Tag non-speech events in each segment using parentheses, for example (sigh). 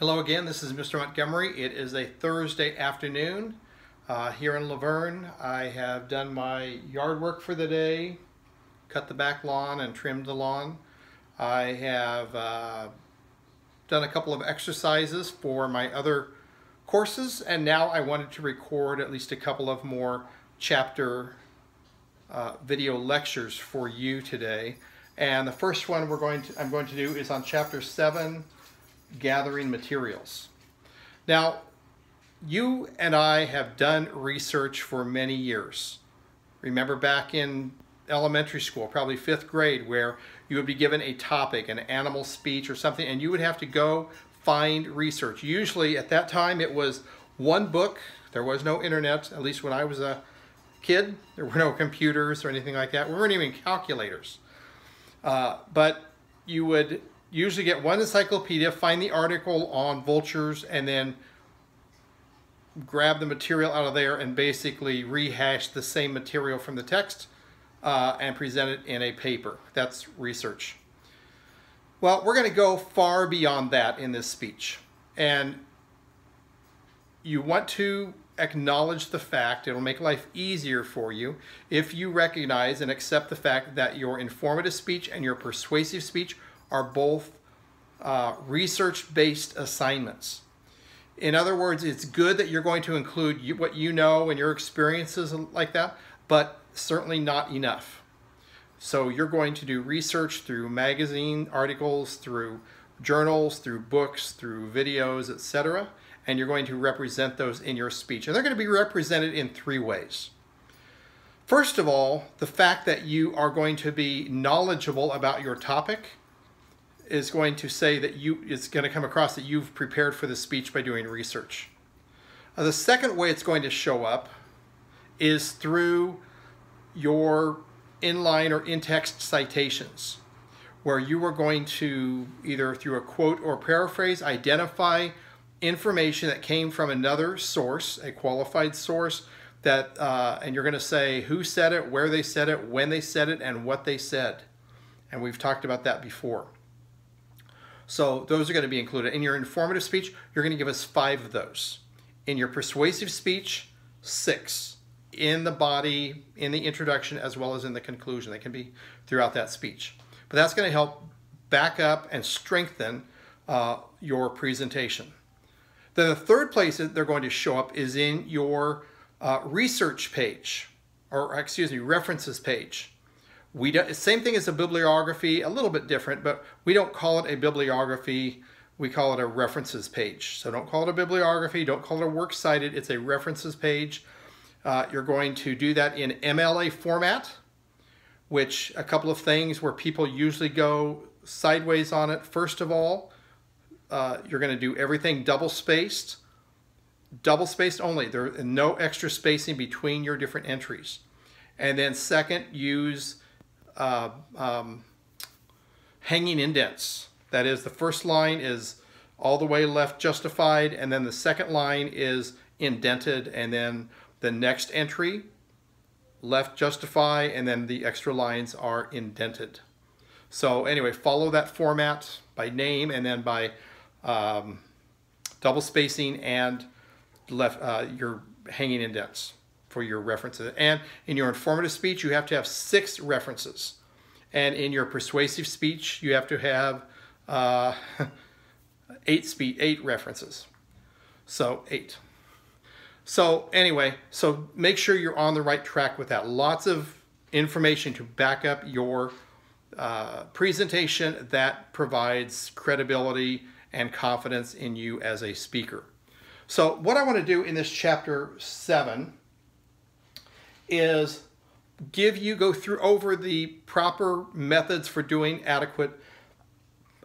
Hello again, this is Mr. Montgomery. It is a Thursday afternoon uh, here in La Vergne. I have done my yard work for the day, cut the back lawn and trimmed the lawn. I have uh, done a couple of exercises for my other courses and now I wanted to record at least a couple of more chapter uh, video lectures for you today. And the first one we're going to, I'm going to do is on chapter 7, gathering materials. Now, you and I have done research for many years. Remember back in elementary school, probably fifth grade, where you would be given a topic, an animal speech or something, and you would have to go find research. Usually at that time it was one book. There was no internet, at least when I was a kid. There were no computers or anything like that. We weren't even calculators. Uh, but you would usually get one encyclopedia, find the article on vultures, and then grab the material out of there and basically rehash the same material from the text uh, and present it in a paper. That's research. Well, we're going to go far beyond that in this speech. And you want to acknowledge the fact, it'll make life easier for you if you recognize and accept the fact that your informative speech and your persuasive speech are both uh, research-based assignments. In other words, it's good that you're going to include you, what you know and your experiences like that, but certainly not enough. So you're going to do research through magazine articles, through journals, through books, through videos, etc. And you're going to represent those in your speech. And they're going to be represented in three ways. First of all, the fact that you are going to be knowledgeable about your topic is going to say that you it's going to come across that you've prepared for the speech by doing research. Uh, the second way it's going to show up is through your inline or in-text citations where you are going to either through a quote or paraphrase identify information that came from another source, a qualified source, that uh, and you're going to say who said it, where they said it, when they said it, and what they said. And we've talked about that before. So those are going to be included. In your informative speech, you're going to give us five of those. In your persuasive speech, six. In the body, in the introduction, as well as in the conclusion. They can be throughout that speech. But that's going to help back up and strengthen uh, your presentation. Then the third place that they're going to show up is in your uh, research page, or excuse me, references page. We don't, same thing as a bibliography, a little bit different, but we don't call it a bibliography. We call it a references page. So don't call it a bibliography. Don't call it a works cited. It's a references page. Uh, you're going to do that in MLA format, which a couple of things where people usually go sideways on it. First of all, uh, you're going to do everything double spaced, double spaced only. There is no extra spacing between your different entries. And then second, use uh, um, hanging indents. That is, the first line is all the way left justified, and then the second line is indented, and then the next entry, left justify, and then the extra lines are indented. So anyway, follow that format by name and then by um, double spacing and left uh, your hanging indents for your references. And in your informative speech, you have to have six references. And in your persuasive speech, you have to have uh, (laughs) eight, speed, eight references. So eight. So anyway, so make sure you're on the right track with that. Lots of information to back up your uh, presentation that provides credibility and confidence in you as a speaker. So what I want to do in this chapter 7 is give you, go through over the proper methods for doing adequate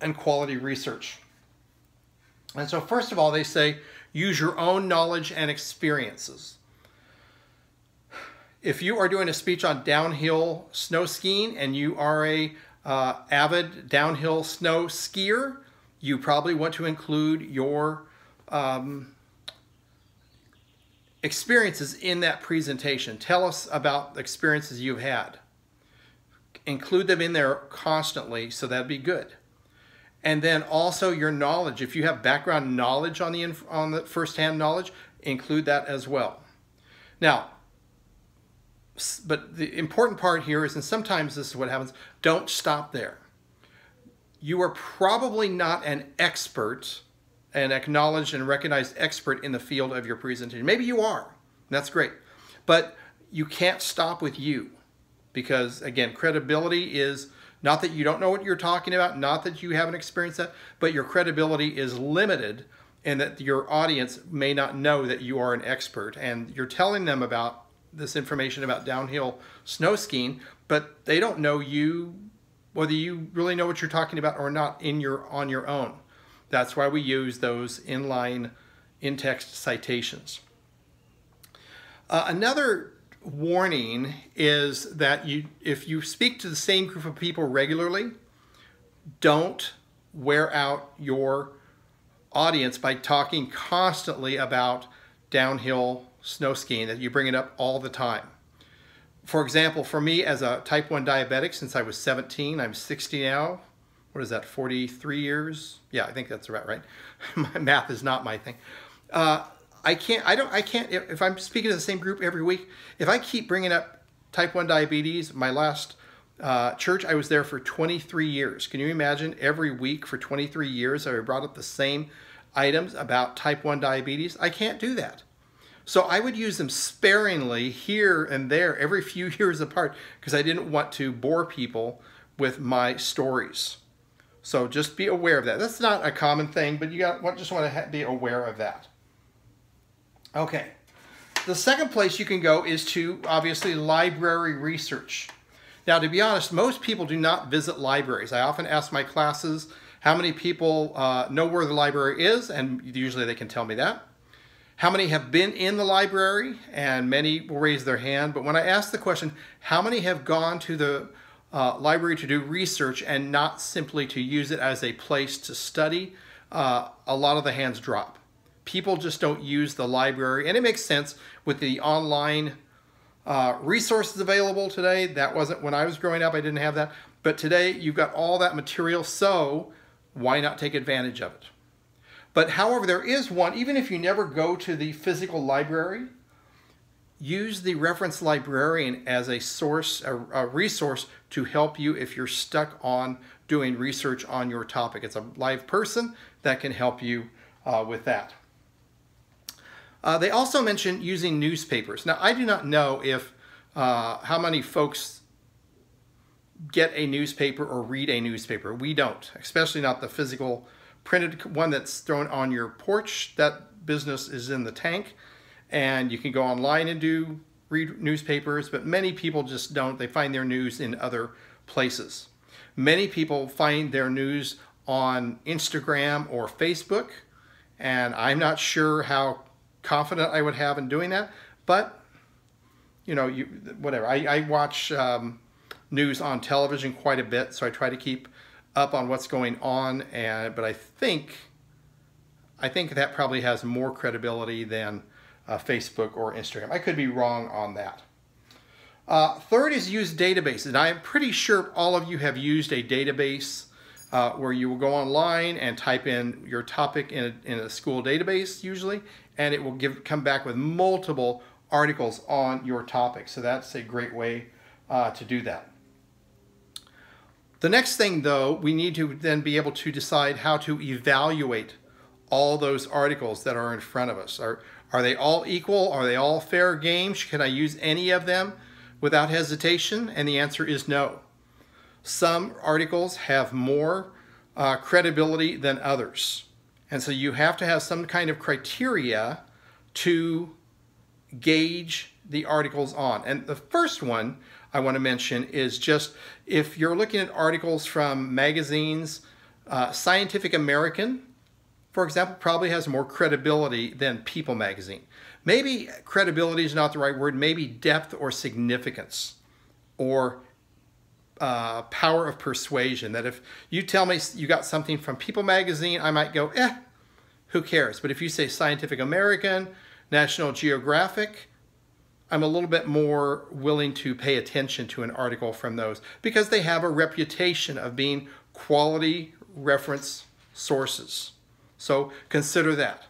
and quality research. And so first of all, they say, use your own knowledge and experiences. If you are doing a speech on downhill snow skiing and you are a uh, avid downhill snow skier, you probably want to include your um, experiences in that presentation. Tell us about experiences you've had. Include them in there constantly, so that'd be good. And then also your knowledge. If you have background knowledge on the, on the first-hand knowledge, include that as well. Now, but the important part here is, and sometimes this is what happens, don't stop there. You are probably not an expert, an acknowledged and recognized expert in the field of your presentation. Maybe you are, that's great. But you can't stop with you because, again, credibility is not that you don't know what you're talking about, not that you haven't experienced that, but your credibility is limited and that your audience may not know that you are an expert and you're telling them about this information about downhill snow skiing, but they don't know you, whether you really know what you're talking about or not in your on your own. That's why we use those inline in-text citations. Uh, another warning is that you, if you speak to the same group of people regularly, don't wear out your audience by talking constantly about downhill snow skiing, that you bring it up all the time. For example, for me as a type 1 diabetic, since I was 17, I'm 60 now. What is that, 43 years? Yeah, I think that's about right. (laughs) my math is not my thing. Uh, I can't, I don't, I can't, if I'm speaking to the same group every week, if I keep bringing up type 1 diabetes, my last uh, church, I was there for 23 years. Can you imagine every week for 23 years I brought up the same items about type 1 diabetes? I can't do that. So I would use them sparingly here and there every (laughs) few years apart because I didn't want to bore people with my stories. So just be aware of that. That's not a common thing, but you got just want to be aware of that. Okay. The second place you can go is to obviously library research. Now, to be honest, most people do not visit libraries. I often ask my classes how many people uh, know where the library is, and usually they can tell me that. How many have been in the library? And many will raise their hand. But when I ask the question, how many have gone to the uh, library to do research and not simply to use it as a place to study, uh, a lot of the hands drop. People just don't use the library. And it makes sense with the online uh, resources available today. That wasn't when I was growing up, I didn't have that. But today you've got all that material, so why not take advantage of it? But however, there is one, even if you never go to the physical library, use the reference librarian as a source, a, a, resource to help you if you're stuck on doing research on your topic. It's a live person that can help you uh, with that. Uh, they also mention using newspapers. Now, I do not know if uh, how many folks get a newspaper or read a newspaper. We don't, especially not the physical printed one that's thrown on your porch, that business is in the tank. And you can go online and do read newspapers, but many people just don't. They find their news in other places. Many people find their news on Instagram or Facebook, and I'm not sure how confident I would have in doing that, but you know, you whatever. I, I watch um, news on television quite a bit, so I try to keep up on what's going on, and but I think I think that probably has more credibility than uh, Facebook or Instagram. I could be wrong on that. Uh, third is use databases. And I'm pretty sure all of you have used a database uh, where you will go online and type in your topic in a, in a school database usually, and it will give come back with multiple articles on your topic. So that's a great way uh, to do that. The next thing though, we need to then be able to decide how to evaluate all those articles that are in front of us. Are, are they all equal? Are they all fair game? Can I use any of them without hesitation? And the answer is no. Some articles have more uh, credibility than others. And so you have to have some kind of criteria to gauge the articles on. And the first one I want to mention is just if you're looking at articles from magazines, uh, Scientific American, for example, probably has more credibility than People magazine. Maybe credibility is not the right word, maybe depth or significance or uh, power of persuasion. That if you tell me you got something from People magazine, I might go, eh, who cares? But if you say Scientific American, National Geographic, I'm a little bit more willing to pay attention to an article from those because they have a reputation of being quality reference sources. So consider that.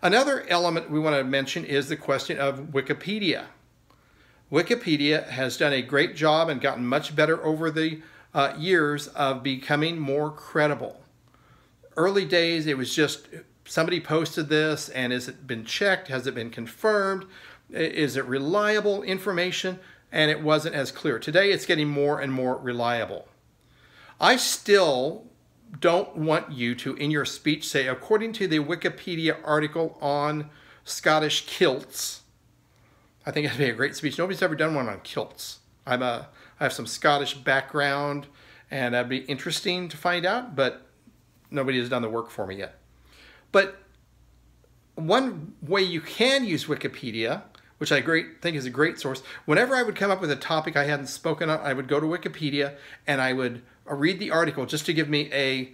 Another element we want to mention is the question of Wikipedia. Wikipedia has done a great job and gotten much better over the uh, years of becoming more credible. Early days, it was just somebody posted this and has it been checked? Has it been confirmed? Is it reliable information? And it wasn't as clear. Today, it's getting more and more reliable. I still don't want you to, in your speech, say, according to the Wikipedia article on Scottish kilts, I think it'd be a great speech. Nobody's ever done one on kilts. I'm a, I have some Scottish background, and that'd be interesting to find out, but nobody has done the work for me yet. But one way you can use Wikipedia, which I great, think is a great source, whenever I would come up with a topic I hadn't spoken on, I would go to Wikipedia and I would read the article just to give me a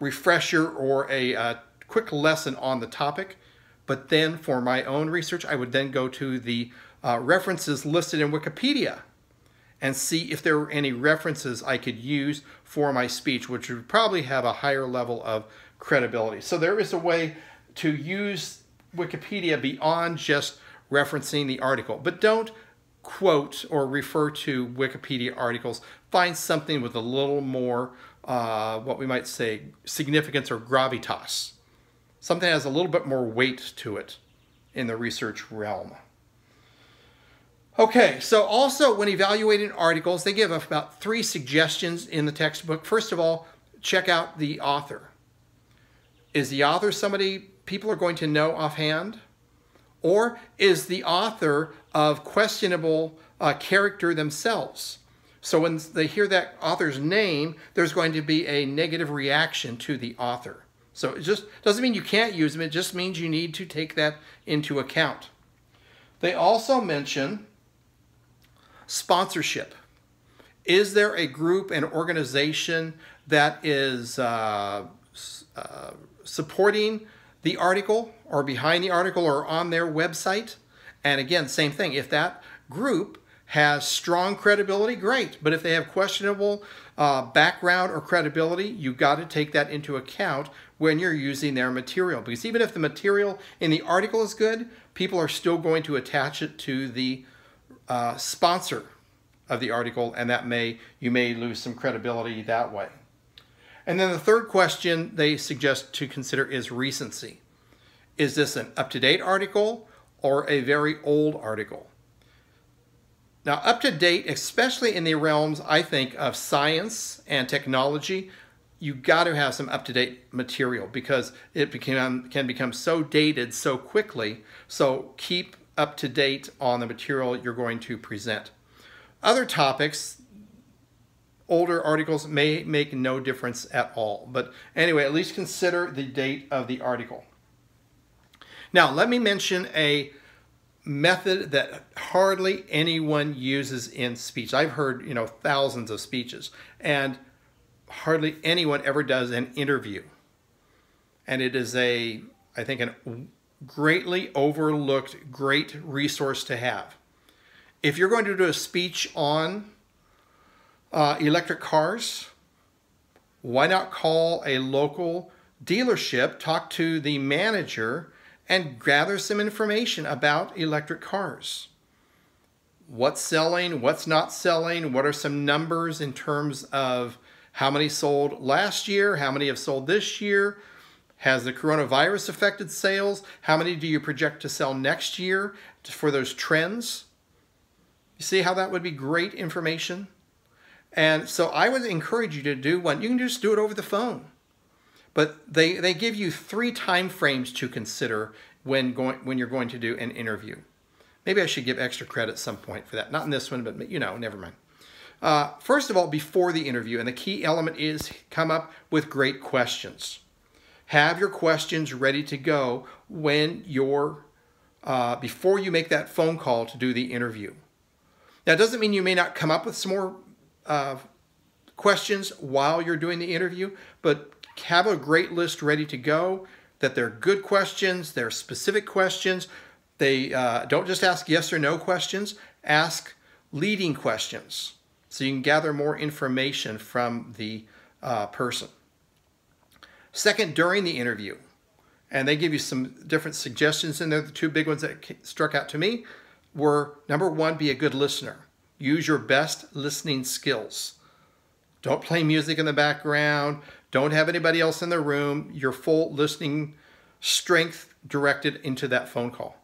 refresher or a uh, quick lesson on the topic. But then for my own research, I would then go to the uh, references listed in Wikipedia and see if there were any references I could use for my speech, which would probably have a higher level of credibility. So there is a way to use Wikipedia beyond just referencing the article. But don't quote or refer to Wikipedia articles. Find something with a little more, uh, what we might say, significance or gravitas. Something that has a little bit more weight to it in the research realm. Okay, so also when evaluating articles, they give us about three suggestions in the textbook. First of all, check out the author. Is the author somebody people are going to know offhand? Or is the author of questionable uh, character themselves? So when they hear that author's name, there's going to be a negative reaction to the author. So it just doesn't mean you can't use them, it just means you need to take that into account. They also mention sponsorship. Is there a group, an organization that is uh, uh, supporting the article or behind the article or on their website. And again, same thing. If that group has strong credibility, great. But if they have questionable uh, background or credibility, you've got to take that into account when you're using their material. Because even if the material in the article is good, people are still going to attach it to the uh, sponsor of the article, and that may you may lose some credibility that way. And then the third question they suggest to consider is recency. Is this an up-to-date article or a very old article? Now, up to date, especially in the realms, I think, of science and technology, you got to have some up-to-date material because it became, can become so dated so quickly. So keep up to date on the material you're going to present. Other topics, older articles may make no difference at all. But anyway, at least consider the date of the article. Now, let me mention a method that hardly anyone uses in speech. I've heard, you know, thousands of speeches, and hardly anyone ever does an interview. And it is a, I think, a greatly overlooked great resource to have. If you're going to do a speech on uh, electric cars, why not call a local dealership, talk to the manager, and gather some information about electric cars? What's selling, what's not selling, what are some numbers in terms of how many sold last year, how many have sold this year, has the coronavirus affected sales? How many do you project to sell next year for those trends? You see how that would be great information? And so I would encourage you to do one. You can just do it over the phone. But they, they give you three time frames to consider when, going, when you're going to do an interview. Maybe I should give extra credit at some point for that. Not in this one, but you know, never mind. Uh, first of all, before the interview, and the key element is come up with great questions. Have your questions ready to go when you're, uh, before you make that phone call to do the interview. That doesn't mean you may not come up with some more uh, questions while you're doing the interview, but have a great list ready to go, that they're good questions, they're specific questions. They uh, don't just ask yes or no questions, ask leading questions so you can gather more information from the uh, person. Second, during the interview. And they give you some different suggestions in there. The two big ones that struck out to me were number one, be a good listener. Use your best listening skills. Don't play music in the background. Don't have anybody else in the room. Your full listening strength directed into that phone call.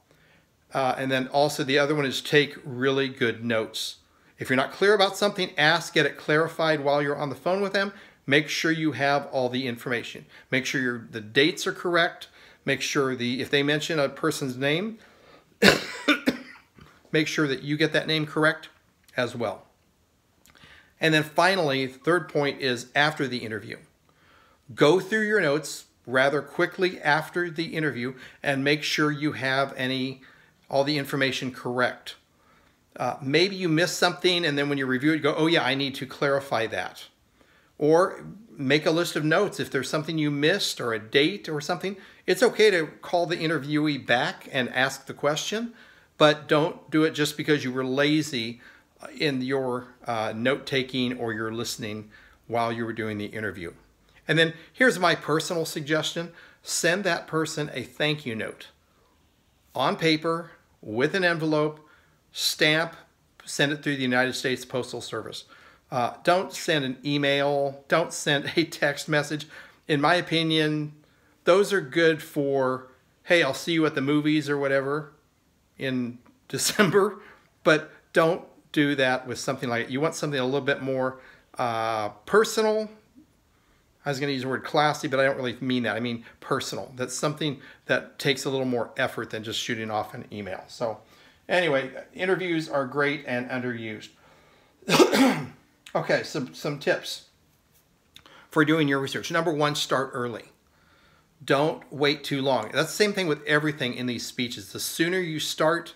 Uh, and then also the other one is take really good notes. If you're not clear about something, ask, get it clarified while you're on the phone with them. Make sure you have all the information. Make sure your, the dates are correct. Make sure the if they mention a person's name, (coughs) make sure that you get that name correct as well. And then finally, third point is after the interview. Go through your notes rather quickly after the interview and make sure you have any all the information correct. Uh, maybe you missed something and then when you review it, you go, oh yeah, I need to clarify that. Or make a list of notes. If there's something you missed or a date or something, it's okay to call the interviewee back and ask the question, but don't do it just because you were lazy in your uh, note taking or your listening while you were doing the interview. And then here's my personal suggestion send that person a thank you note on paper with an envelope, stamp, send it through the United States Postal Service. Uh, don't send an email, don't send (laughs) a text message. In my opinion, those are good for, hey, I'll see you at the movies or whatever in (laughs) December, but don't do that with something like You want something a little bit more uh, personal. I was going to use the word classy, but I don't really mean that. I mean personal. That's something that takes a little more effort than just shooting off an email. So anyway, interviews are great and underused. (clears throat) okay, some, some tips for doing your research. Number one, start early. Don't wait too long. That's the same thing with everything in these speeches. The sooner you start,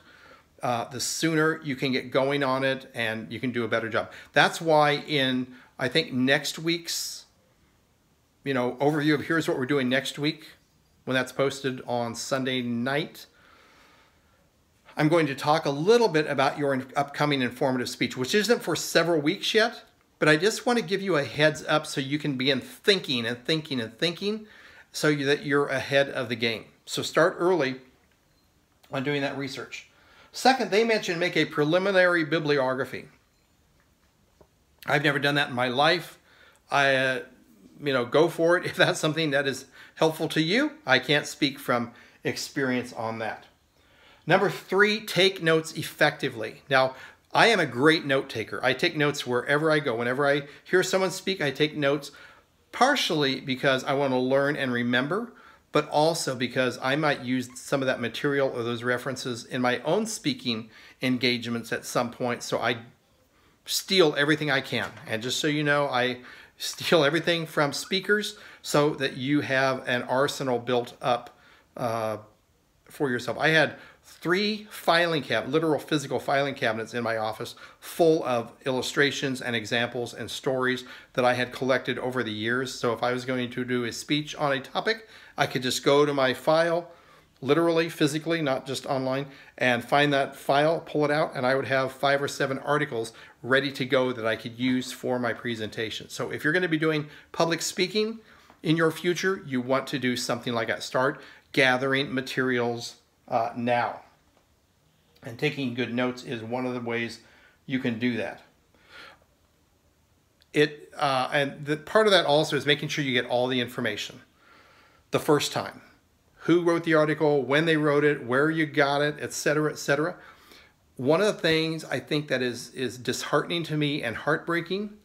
uh, the sooner you can get going on it and you can do a better job. That's why in, I think, next week's, you know, overview of here's what we're doing next week, when that's posted on Sunday night, I'm going to talk a little bit about your upcoming informative speech, which isn't for several weeks yet, but I just want to give you a heads up so you can begin thinking and thinking and thinking so that you're ahead of the game. So start early on doing that research. Second, they mentioned make a preliminary bibliography. I've never done that in my life. I, uh, you know, go for it (laughs) if that's something that is helpful to you. I can't speak from experience on that. Number three, take notes effectively. Now, I am a great note taker. I take notes wherever I go. Whenever I hear someone speak, I take notes partially because I want to learn and remember, but also because I might use some of that material or those references in my own speaking engagements at some point. So I steal everything I can. And just so you know, I steal everything from speakers so that you have an arsenal built up uh, for yourself. I had three filing cabinet, literal physical filing cabinets in my office full of illustrations and examples and stories that I had collected over the years. So if I was going to do a speech on a topic, I could just go to my file, literally, physically, not just online, and find that file, pull it out, and I would have five or seven articles ready to go that I could use for my presentation. So if you're going to be doing public speaking in your future, you want to do something like that. Start gathering materials uh, now. And taking good notes is one of the ways you can do that. It uh, and the part of that also is making sure you get all the information the first time. Who wrote the article, when they wrote it, where you got it, etc., etc. One of the things I think that is, is disheartening to me and heartbreaking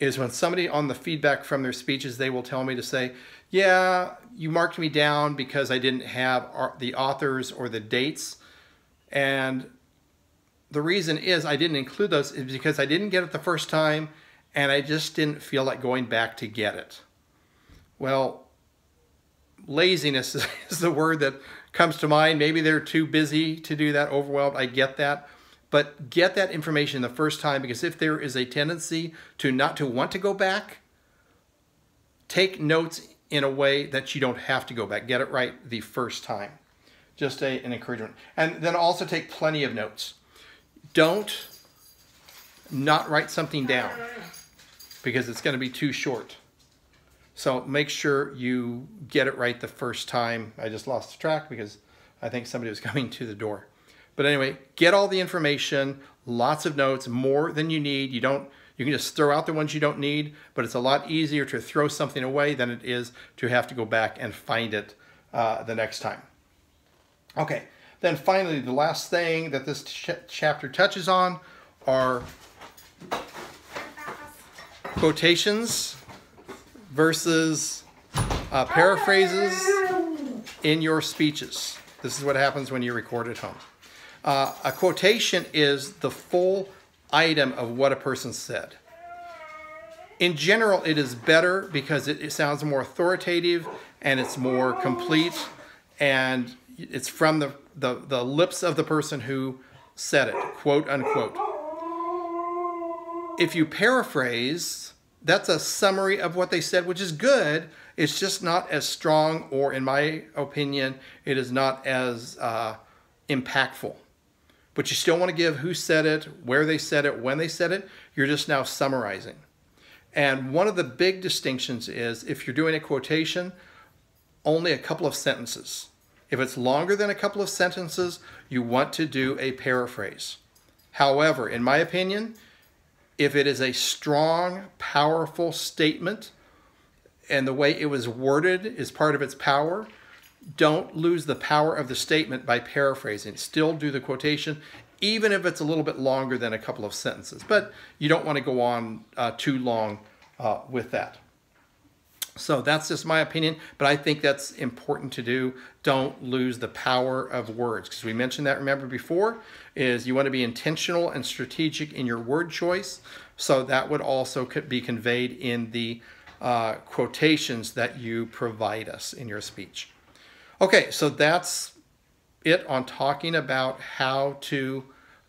is when somebody on the feedback from their speeches, they will tell me to say, yeah, you marked me down because I didn't have the authors or the dates. And the reason is I didn't include those is because I didn't get it the first time and I just didn't feel like going back to get it. Well, laziness (laughs) is the word that comes to mind. Maybe they're too busy to do that, overwhelmed. I get that. But get that information the first time because if there is a tendency to not to want to go back, take notes in a way that you don't have to go back. Get it right the first time. Just a, an encouragement. And then also take plenty of notes. Don't not write something down because it's going to be too short. So make sure you get it right the first time. I just lost track because I think somebody was (laughs) coming to the door. But anyway, get all the information, lots of notes, more than you need. You don't you can just throw out the ones you don't need, but it's a lot easier to throw something away than it is to have to go back and find it uh, the next time. Okay, then finally, the last thing that this ch chapter touches on are quotations versus uh, paraphrases in your speeches. This is what happens when you record at home. Uh, a quotation is the full item of what a person said. In general, it is better because it, it sounds more authoritative and it's more complete and it's from the, the, the lips of the person who said it, quote unquote. If you paraphrase, that's a summary of what they said, which is good. It's just not as strong, or in my opinion, it is not as uh, impactful. But you still want to give who said it, where they said it, when they said it. You're just now summarizing. And one of the big distinctions is if you're doing a quotation, only a couple of sentences. If it's longer than a couple of sentences, you want to do a paraphrase. However, in my opinion, if it is a strong, powerful statement and the way it was worded is part of its power, don't lose the power of the statement by paraphrasing. Still do the quotation, even if it's a little bit longer than a couple of sentences. But you don't want to go on uh, too long uh, with that. So that's just my opinion, but I think that's important to do. Don't lose the power of words because we mentioned that, remember before, is you want to be intentional and strategic in your word choice. So that would also be conveyed in the uh, quotations that you provide us in your speech. Okay, so that's it on talking about how to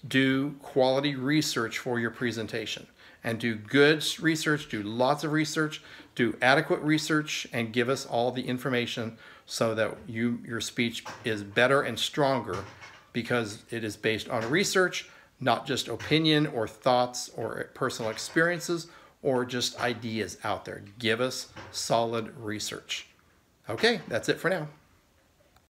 do quality research for your presentation and do good research, do lots of research, do adequate research, and give us all the information so that you your speech is better and stronger because it is based on research, not just opinion or thoughts or personal experiences or just ideas out there. Give us solid research. Okay, that's it for now.